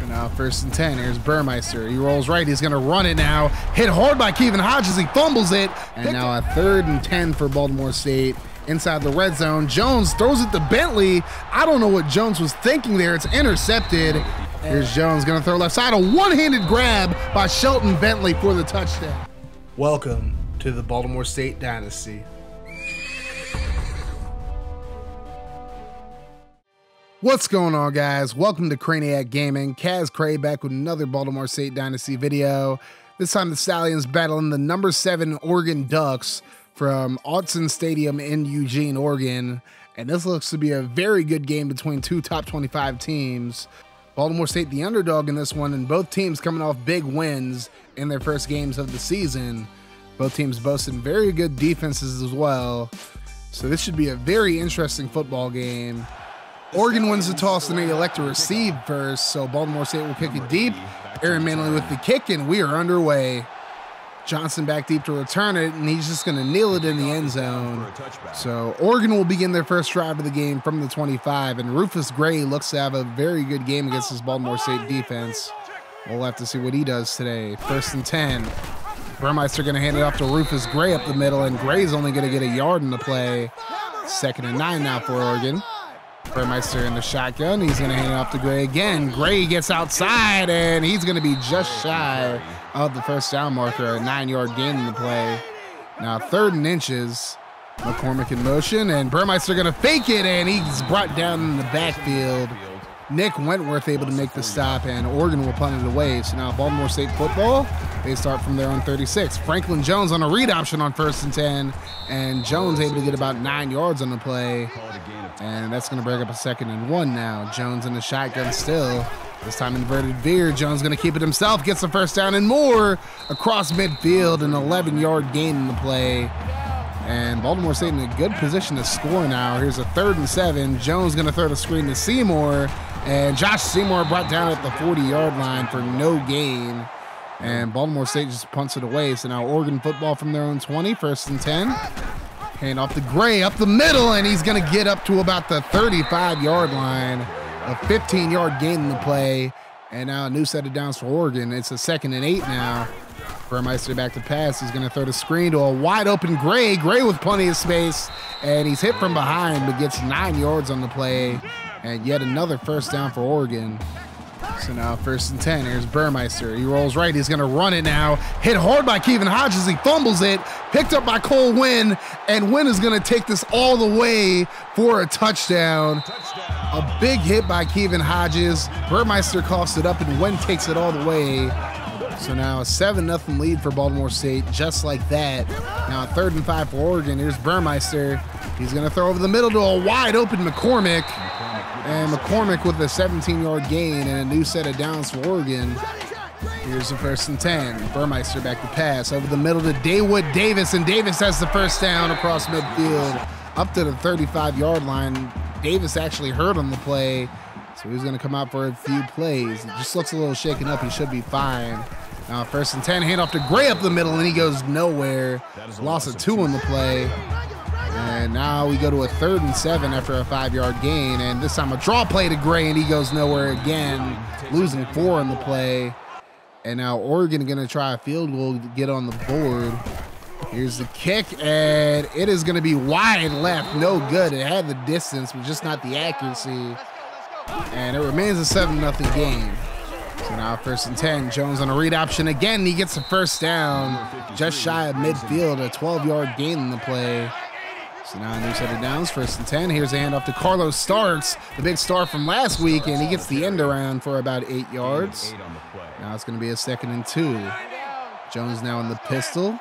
So now first and 10. Here's Burmeister. He rolls right. He's going to run it now. Hit hard by Kevin Hodges. He fumbles it. And now a third and 10 for Baltimore State inside the red zone. Jones throws it to Bentley. I don't know what Jones was thinking there. It's intercepted. Here's Jones going to throw left side. A one handed grab by Shelton Bentley for the touchdown. Welcome to the Baltimore State Dynasty. What's going on, guys? Welcome to Craniac Gaming. Caz Cray back with another Baltimore State Dynasty video. This time, the Stallions battling the number seven Oregon Ducks from Autzen Stadium in Eugene, Oregon. And this looks to be a very good game between two top 25 teams. Baltimore State, the underdog in this one, and both teams coming off big wins in their first games of the season. Both teams boasting very good defenses as well. So, this should be a very interesting football game. Oregon wins the toss and they elect to receive first, so Baltimore State will kick it deep. Aaron Manley with the kick, and we are underway. Johnson back deep to return it, and he's just going to nail it in the end zone. So Oregon will begin their first drive of the game from the 25, and Rufus Gray looks to have a very good game against this Baltimore State defense. We'll have to see what he does today. First and 10. Burmeister going to hand it off to Rufus Gray up the middle, and Gray's only going to get a yard in the play. Second and nine now for Oregon. Burmeister in the shotgun. He's going to hand it off to Gray again. Gray gets outside, and he's going to be just shy of the first down marker. A nine-yard gain in the play. Now third and inches. McCormick in motion, and Burmeister going to fake it, and he's brought down in the backfield. Nick Wentworth able to make the stop, and Oregon will punt it away. So now Baltimore State football, they start from their own 36. Franklin Jones on a read option on first and 10, and Jones able to get about nine yards on the play. And that's going to break up a second and one now. Jones in the shotgun still. This time inverted veer. Jones going to keep it himself, gets the first down and more across midfield, an 11 yard gain in the play. And Baltimore State in a good position to score now. Here's a third and seven. Jones going to throw the screen to Seymour. And Josh Seymour brought down at the 40 yard line for no gain. And Baltimore State just punts it away. So now Oregon football from their own 20, first and 10. Hand off to Gray up the middle, and he's going to get up to about the 35 yard line. A 15 yard gain in the play. And now a new set of downs for Oregon. It's a second and eight now. Burmeister back to pass. He's going to throw the screen to a wide open Gray. Gray with plenty of space, and he's hit from behind, but gets nine yards on the play. And yet another first down for Oregon. So now first and 10. Here's Burmeister. He rolls right. He's going to run it now. Hit hard by Kevin Hodges. He fumbles it. Picked up by Cole Wynn. And Wynn is going to take this all the way for a touchdown. A big hit by Kevin Hodges. Burmeister coughs it up, and Wynn takes it all the way. So now a 7 0 lead for Baltimore State, just like that. Now third and five for Oregon. Here's Burmeister. He's going to throw over the middle to a wide open McCormick. And McCormick with a 17 yard gain and a new set of downs for Oregon. Here's the first and 10. Burmeister back to pass over the middle to Daywood Davis, and Davis has the first down across midfield up to the 35 yard line. Davis actually hurt on the play, so he's going to come out for a few plays. It just looks a little shaken up. He should be fine. Now, first and 10, handoff to Gray up the middle, and he goes nowhere. Loss of two on the play. And now we go to a third and seven after a five yard gain. And this time a draw play to Gray, and he goes nowhere again, losing four on the play. And now Oregon going to try a field goal to get on the board. Here's the kick, and it is going to be wide left. No good. It had the distance, but just not the accuracy. And it remains a 7 0 game. So now first and 10. Jones on a read option again. He gets the first down just shy of midfield. A 12 yard gain in the play. So now a new set of downs, first and 10. Here's a handoff to Carlos Starks, the big star from last week, and he gets the end around for about eight yards. Now it's going to be a second and two. Jones now in the pistol.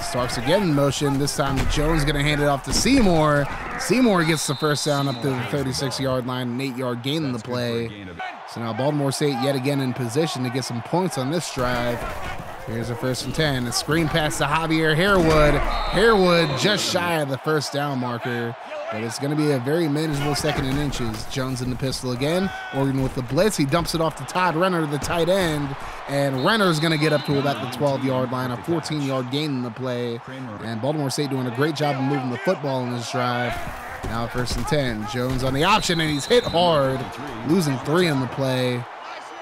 Starks again in motion. This time Jones going to hand it off to Seymour. Seymour gets the first down up to the 36 yard line, an eight yard gain in the play. So now Baltimore State yet again in position to get some points on this drive. Here's a first and 10. A screen pass to Javier Harewood. Harewood just shy of the first down marker. But it's going to be a very manageable second and inches. Jones in the pistol again. Oregon with the blitz. He dumps it off to Todd Renner, the tight end. And Renner's going to get up to about the 12 yard line, a 14 yard gain in the play. And Baltimore State doing a great job of moving the football in this drive. Now first and 10. Jones on the option, and he's hit hard, losing three on the play.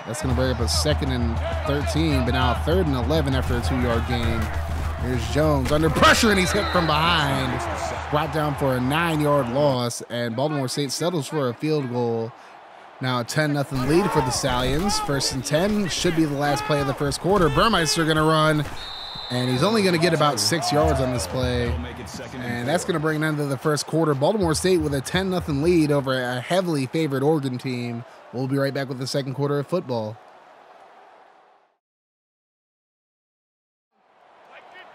That's going to bring up a second and 13, but now third and 11 after a two yard gain. Here's Jones under pressure, and he's hit from behind. Brought down for a nine yard loss, and Baltimore State settles for a field goal. Now a 10 0 lead for the Stallions. First and 10 should be the last play of the first quarter. Burmeister going to run, and he's only going to get about six yards on this play. And that's going to bring an end to the first quarter. Baltimore State with a 10 0 lead over a heavily favored Oregon team. We'll be right back with the second quarter of football.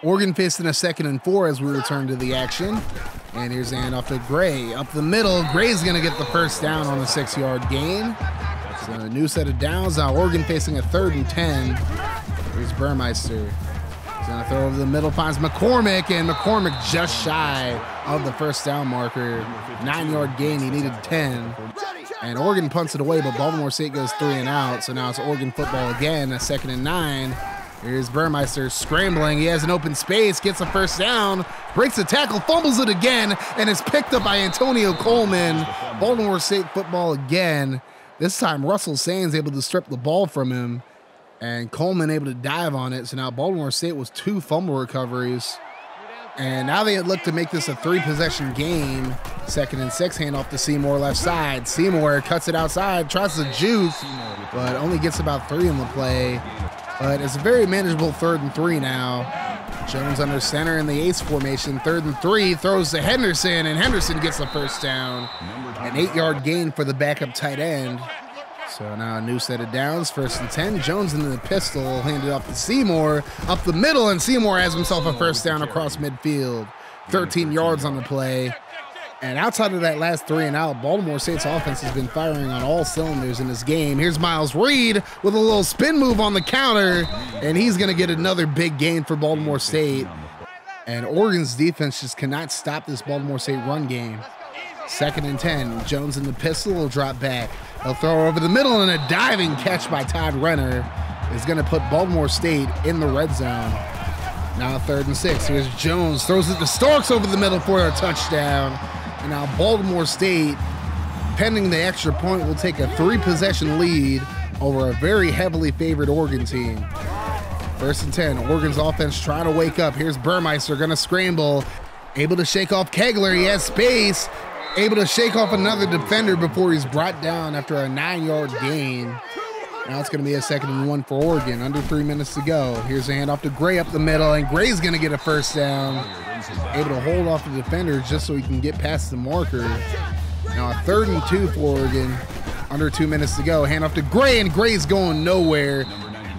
Oregon facing a second and four as we return to the action. And here's the handoff to Gray. Up the middle, Gray's going to get the first down on a six yard gain. So a new set of downs. Now Oregon facing a third and 10. Here's Burmeister. He's going to throw over the middle, finds McCormick, and McCormick just shy of the first down marker. Nine yard gain, he needed 10. And Oregon punts it away, but Baltimore State goes three and out. So now it's Oregon football again, a second and nine. Here's Burmeister scrambling. He has an open space, gets a first down, breaks a tackle, fumbles it again, and is picked up by Antonio Coleman. Baltimore State football again. This time, Russell Sands able to strip the ball from him, and Coleman able to dive on it. So now Baltimore State was two fumble recoveries. And now they look to make this a three possession game. Second and six, hand off to Seymour left side. Seymour cuts it outside, tries to juice, but only gets about three in the play. But it's a very manageable third and three now. Jones under center in the ace formation. Third and three, throws to Henderson, and Henderson gets the first down. An eight yard gain for the backup tight end. So now a new set of downs, first and 10. Jones into the pistol, handed off to Seymour, up the middle, and Seymour has himself a first down across midfield. 13 yards on the play. And outside of that last three and out, Baltimore State's offense has been firing on all cylinders in this game. Here's Miles Reed with a little spin move on the counter, and he's going to get another big gain for Baltimore State. And Oregon's defense just cannot stop this Baltimore State run game. Second and 10. Jones in the pistol will drop back. He'll throw over the middle, and a diving catch by Todd Renner is going to put Baltimore State in the red zone. Now third and six. Here's Jones, throws it to Starks over the middle for a touchdown. And now Baltimore State, pending the extra point, will take a three possession lead over a very heavily favored Oregon team. First and 10, Oregon's offense trying to wake up. Here's Burmeister going to scramble, able to shake off Kegler. He has space, able to shake off another defender before he's brought down after a nine yard gain. Now it's going to be a second and one for Oregon. Under three minutes to go. Here's a handoff to Gray up the middle, and Gray's going to get a first down able to hold off the defender just so he can get past the marker. Now a third and two for Oregon. Under two minutes to go. Hand off to Gray, and Gray's going nowhere.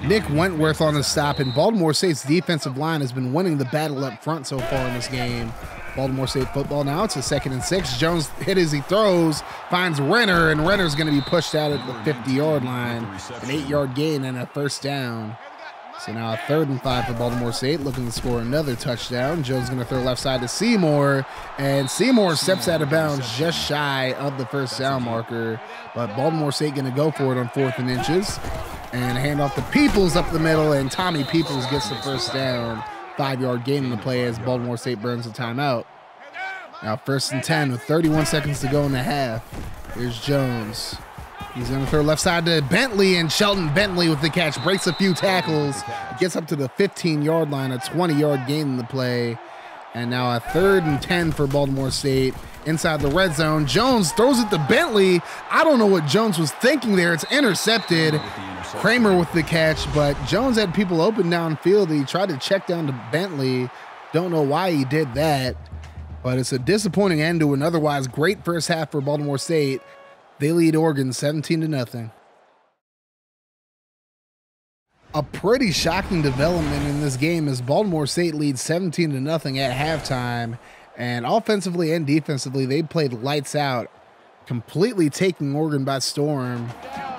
Nick Wentworth on the stop, and Baltimore State's defensive line has been winning the battle up front so far in this game. Baltimore State football now. It's a second and six. Jones hit as he throws, finds Renner, and Renner's going to be pushed out at the 50 yard line. An eight yard gain and a first down. So now a third and five for Baltimore State, looking to score another touchdown. Jones going to throw left side to Seymour, and Seymour steps out of bounds just shy of the first down marker. But Baltimore State going to go for it on fourth and inches, and hand off to Peoples up the middle, and Tommy Peoples gets the first down. Five yard gain in the play as Baltimore State burns the timeout. Now first and 10 with 31 seconds to go in the half. Here's Jones. He's going to throw left side to Bentley, and Shelton Bentley with the catch breaks a few tackles, gets up to the 15 yard line, a 20 yard gain in the play. And now a third and 10 for Baltimore State inside the red zone. Jones throws it to Bentley. I don't know what Jones was thinking there. It's intercepted. Kramer with the catch, but Jones had people open downfield. He tried to check down to Bentley. Don't know why he did that, but it's a disappointing end to an otherwise great first half for Baltimore State. They lead Oregon 17 to nothing. A pretty shocking development in this game as Baltimore State leads 17 to nothing at halftime. And offensively and defensively, they played lights out, completely taking Oregon by storm.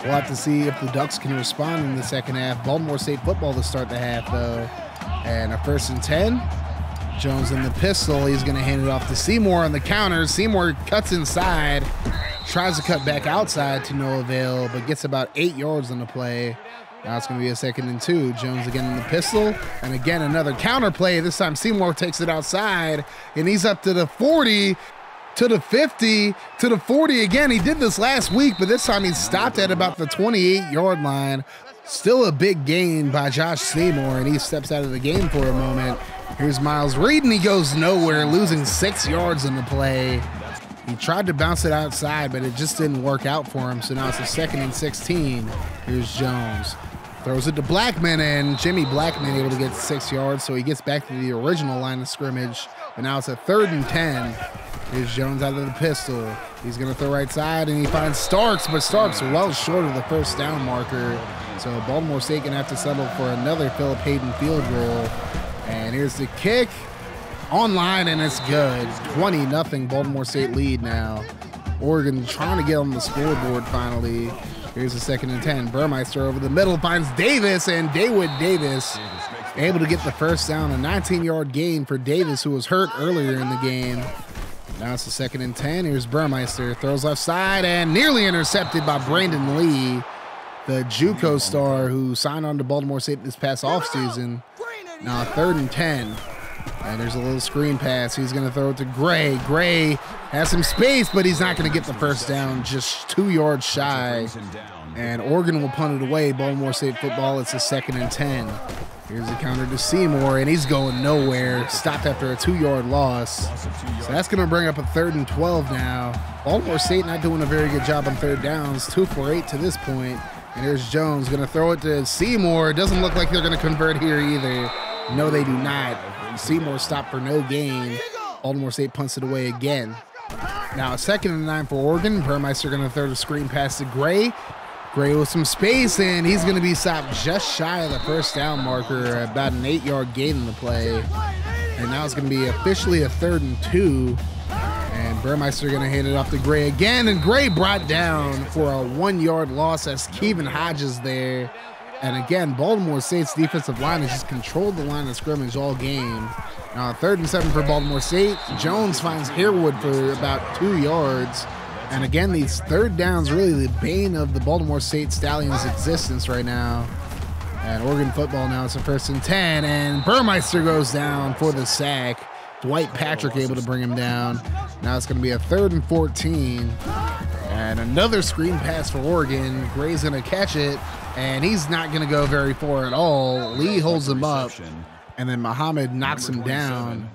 We'll have to see if the Ducks can respond in the second half. Baltimore State football to start the half, though. And a first and 10. Jones in the pistol. He's going to hand it off to Seymour on the counter. Seymour cuts inside Tries to cut back outside to no avail, but gets about eight yards on the play. Now it's going to be a second and two. Jones again in the pistol. And again, another counter play. This time Seymour takes it outside, and he's up to the 40. To the 50, to the 40 again. He did this last week, but this time he stopped at about the 28 yard line. Still a big gain by Josh Seymour, and he steps out of the game for a moment. Here's Miles Reed, and he goes nowhere, losing six yards in the play. He tried to bounce it outside, but it just didn't work out for him. So now it's a second and 16. Here's Jones. Throws it to Blackman, and Jimmy Blackman able to get six yards, so he gets back to the original line of scrimmage. But now it's a third and 10. Here's Jones out of the pistol. He's going to throw right side, and he finds Starks, but Starks well short of the first down marker. So Baltimore State going to have to settle for another Philip Hayden field goal. And here's the kick online, and it's good. 20 nothing Baltimore State lead now. Oregon trying to get on the scoreboard finally. Here's a second and 10. Burmeister over the middle finds Davis, and Daewood Davis able to get the first down. A 19 yard gain for Davis, who was hurt earlier in the game. Now it's the second and 10. Here's Burmeister. Throws left side and nearly intercepted by Brandon Lee, the Juco star who signed on to Baltimore State this past offseason. Now third and 10. And there's a little screen pass. He's going to throw it to Gray. Gray has some space, but he's not going to get the first down, just two yards shy. And Oregon will punt it away. Baltimore State football, it's a second and 10. Here's the counter to Seymour, and he's going nowhere. Stopped after a two-yard loss. So that's going to bring up a third and 12 now. Baltimore State not doing a very good job on third downs. Two for eight to this point. And here's Jones going to throw it to Seymour. Doesn't look like they're going to convert here either. No, they do not. Seymour stopped for no gain. Baltimore State punts it away again. Now, a second and nine for Oregon. Burmeister going to throw the screen pass to Gray. Gray with some space, and he's going to be stopped just shy of the first down marker, about an eight yard gain in the play. And now it's going to be officially a third and two. And Burmeister going to hand it off to Gray again, and Gray brought down for a one yard loss as Kevin Hodges there. And again, Baltimore State's defensive line has just controlled the line of scrimmage all game. Now, third and seven for Baltimore State. Jones finds Harewood for about two yards. And again, these third downs really the bane of the Baltimore State Stallions' existence right now. And Oregon football now it's a first and 10, and Burmeister goes down for the sack. Dwight Patrick able to bring him down. Now it's going to be a third and 14. And another screen pass for Oregon. Gray's going to catch it, and he's not going to go very far at all. Lee holds him up, and then Muhammad knocks him down.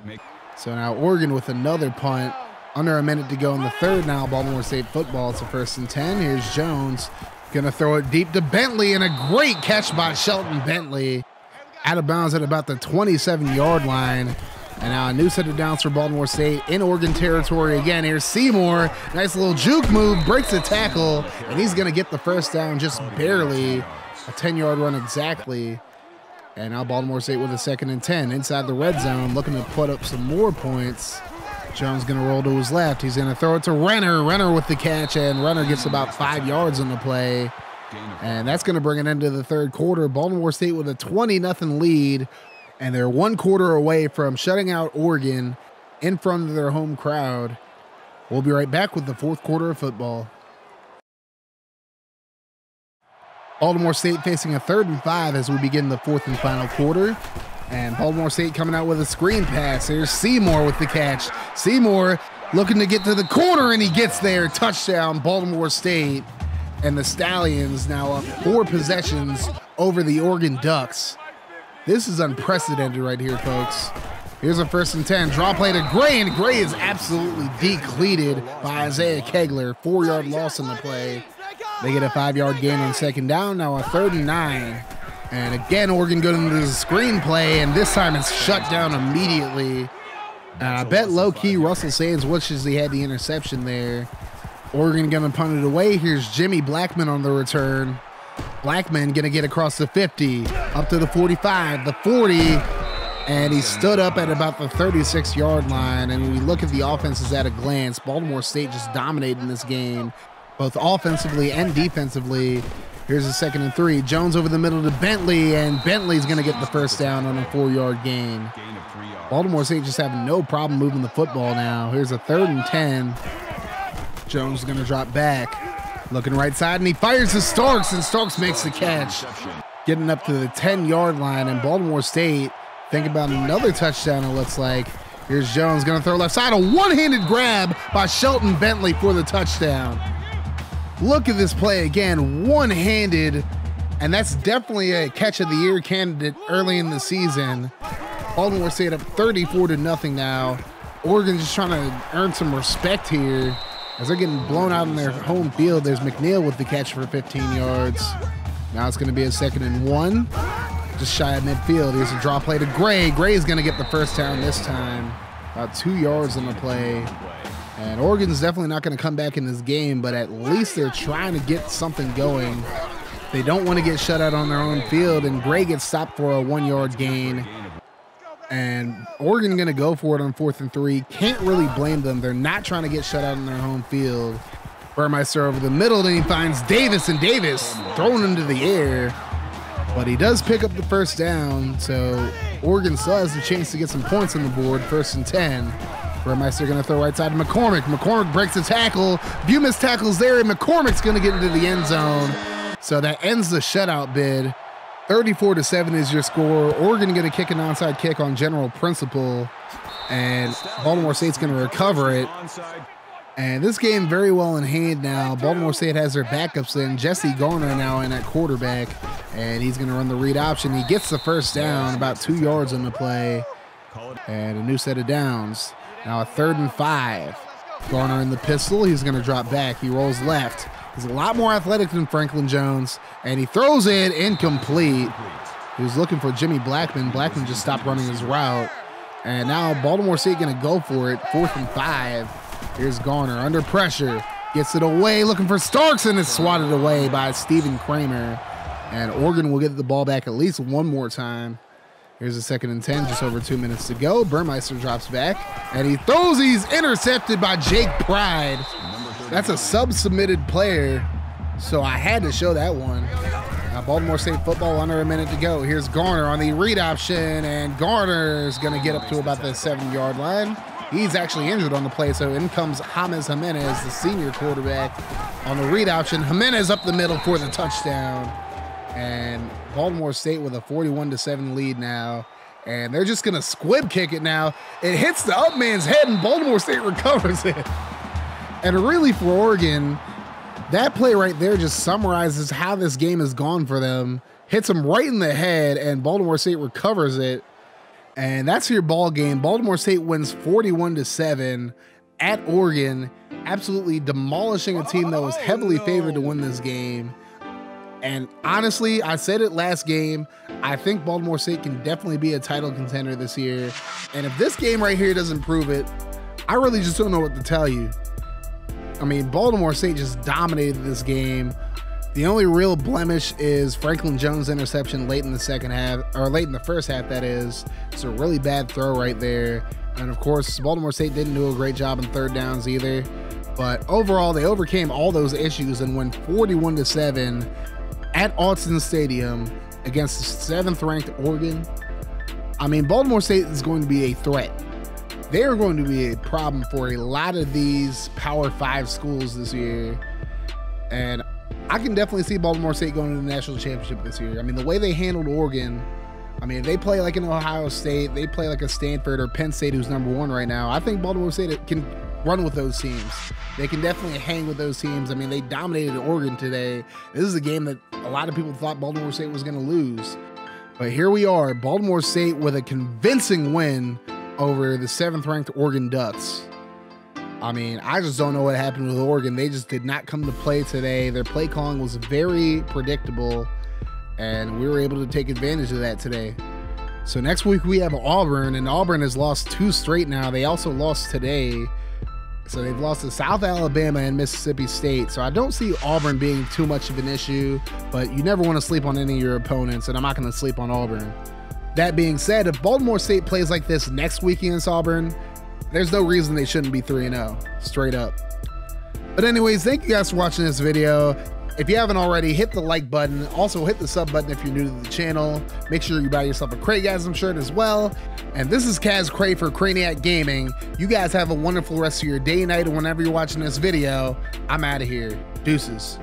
So now Oregon with another punt. Under a minute to go in the third now. Baltimore State football. It's a first and 10. Here's Jones. Going to throw it deep to Bentley, and a great catch by Shelton Bentley. Out of bounds at about the 27 yard line. And now a new set of downs for Baltimore State in Oregon territory again. Here's Seymour. Nice little juke move, breaks the tackle, and he's going to get the first down just barely. A 10 yard run exactly. And now Baltimore State with a second and 10 inside the red zone, looking to put up some more points. Jones going to roll to his left. He's going to throw it to Renner. Renner with the catch, and Renner gets about five yards on the play. And that's going to bring it into the third quarter. Baltimore State with a 20 nothing lead, and they're one quarter away from shutting out Oregon in front of their home crowd. We'll be right back with the fourth quarter of football. Baltimore State facing a third and five as we begin the fourth and final quarter. And Baltimore State coming out with a screen pass. Here's Seymour with the catch. Seymour looking to get to the corner, and he gets there. Touchdown, Baltimore State. And the Stallions now up four possessions over the Oregon Ducks. This is unprecedented right here, folks. Here's a first and 10. Draw play to Gray, and Gray is absolutely decleated by Isaiah Kegler. Four yard loss in the play. They get a five yard gain on second down. Now a third and nine. And again, Oregon going into the screenplay, and this time it's shut down immediately. And I bet low key Russell Sands wishes he had the interception there. Oregon going to punt it away. Here's Jimmy Blackman on the return. Blackman going to get across the 50, up to the 45, the 40, and he stood up at about the 36 yard line. And we look at the offenses at a glance, Baltimore State just dominating this game, both offensively and defensively. Here's a second and three. Jones over the middle to Bentley, and Bentley's going to get the first down on a four yard gain. Baltimore State just having no problem moving the football now. Here's a third and 10. Jones is going to drop back. Looking right side, and he fires to Starks, and Starks makes the catch. Getting up to the 10 yard line, and Baltimore State think about another touchdown, it looks like. Here's Jones going to throw left side. A one handed grab by Shelton Bentley for the touchdown. Look at this play again, one handed. And that's definitely a catch of the year candidate early in the season. Baltimore State up 34 to nothing now. Oregon just trying to earn some respect here as they're getting blown out in their home field. There's McNeil with the catch for 15 yards. Now it's going to be a second and one just shy of midfield. Here's a draw play to Gray. Gray is going to get the first down this time. About two yards on the play. And Oregon's definitely not going to come back in this game, but at least they're trying to get something going. They don't want to get shut out on their own field, and Gray gets stopped for a one yard gain. And Oregon going to go for it on fourth and three. Can't really blame them. They're not trying to get shut out on their home field. Burmeister over the middle, then he finds Davis, and Davis thrown into the air. But he does pick up the first down, so Oregon still has a chance to get some points on the board, first and 10. Burmeister going to throw right side to McCormick. McCormick breaks the tackle. Bumas tackles there, and McCormick's going to get into the end zone. So that ends the shutout bid. 34 to 7 is your score. Oregon going to kick an onside kick on general principle, and Baltimore State's going to recover it. And this game very well in hand now. Baltimore State has their backups in. Jesse Garner now in at quarterback, and he's going to run the read option. He gets the first down, about two yards on the play, and a new set of downs. Now a third and five. Garner in the pistol. He's going to drop back. He rolls left. He's a lot more athletic than Franklin Jones, and he throws it incomplete. He was looking for Jimmy Blackman. Blackman just stopped running his route. And now Baltimore State going to go for it. Fourth and five. Here's Garner under pressure. Gets it away, looking for Starks, and it's swatted away by Stephen Kramer. And Oregon will get the ball back at least one more time. Here's a second and 10, just over two minutes to go. Burmeister drops back, and he throws. He's intercepted by Jake Pride. That's a sub-submitted player, so I had to show that one. Now Baltimore State football under a minute to go. Here's Garner on the read option, and Garner is going to get up to about the seven-yard line. He's actually injured on the play, so in comes James Jimenez, the senior quarterback, on the read option. Jimenez up the middle for the touchdown. And Baltimore State with a 41 to 7 lead now. And they're just going to squib kick it now. It hits the up man's head, and Baltimore State recovers it. And really, for Oregon, that play right there just summarizes how this game has gone for them. Hits them right in the head, and Baltimore State recovers it. And that's your ball game. Baltimore State wins 41 to 7 at Oregon, absolutely demolishing a team that was heavily favored to win this game. And honestly, I said it last game. I think Baltimore State can definitely be a title contender this year. And if this game right here doesn't prove it, I really just don't know what to tell you. I mean, Baltimore State just dominated this game. The only real blemish is Franklin Jones' interception late in the second half, or late in the first half, that is. It's a really bad throw right there. And of course, Baltimore State didn't do a great job in third downs either. But overall, they overcame all those issues and went 41 to 7 at Autzen Stadium against the seventh ranked Oregon. I mean, Baltimore State is going to be a threat. They are going to be a problem for a lot of these Power Five schools this year. And I can definitely see Baltimore State going to the national championship this year. I mean, the way they handled Oregon, I mean, if they play like an Ohio State, they play like a Stanford or Penn State, who's number one right now. I think Baltimore State can run with those teams. They can definitely hang with those teams. I mean, they dominated Oregon today. This is a game that a lot of people thought Baltimore State was going to lose. But here we are, Baltimore State with a convincing win over the seventh ranked Oregon Ducks. I mean, I just don't know what happened with Oregon. They just did not come to play today. Their play calling was very predictable, and we were able to take advantage of that today. So next week we have Auburn, and Auburn has lost two straight now. They also lost today. So they've lost to South Alabama and Mississippi State. So I don't see Auburn being too much of an issue, but you never want to sleep on any of your opponents, and I'm not going to sleep on Auburn. That being said, if Baltimore State plays like this next week against Auburn, there's no reason they shouldn't be 3 0, straight up. But, anyways, thank you guys for watching this video. If you haven't already, hit the like button. Also, hit the sub button if you're new to the channel. Make sure you buy yourself a Craygasm shirt as well. And this is Caz Cray for Craniac Gaming. You guys have a wonderful rest of your day, night, and whenever you're watching this video. I'm out of here. Deuces.